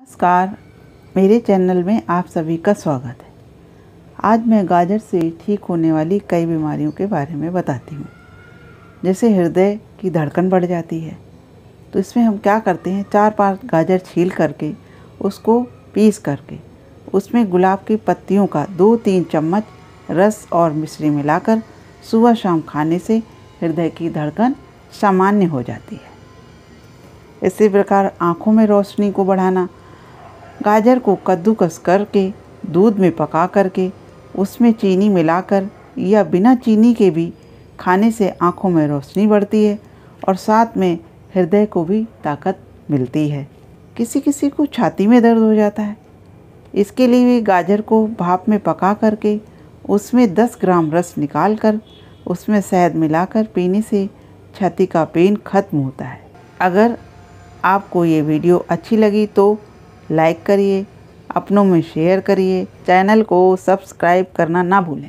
नमस्कार। मेरे चैनल में आप सभी का स्वागत है। आज मैं गाजर से ठीक होने वाली कई बीमारियों के बारे में बताती हूँ। जैसे हृदय की धड़कन बढ़ जाती है। तो इसमें हम क्या करते हैं? चार पाँच गाजर छील करके, उसको पीस करके, उसमें गुलाब की पत्तियों का दो तीन चम्मच रस और मिश्री मिलाकर सुबह शाम खाने से हृदय की धड़कन सामान्य हो जाती है। इसी प्रकार आँखों में रोशनी को बढ़ाना गाजर को कद्दूकस करके, दूध में पका करके, उसमें चीनी मिलाकर या बिना चीनी के भी खाने से आँखों में रोशनी बढ़ती है और साथ में हृदय को भी ताकत मिलती है। किसी किसी को छाती में दर्द हो जाता है। इसके लिए भी गाजर को भाप में पका करके, उसमें 10 ग्राम रस निकाल कर उसमें शहद मिलाकर पीने से छाती का पेन खत्म होता है। अगर आपको ये वीडियो अच्छी लगी तो लाइक करिए अपनों में शेयर करिए चैनल को सब्सक्राइब करना ना भूलें।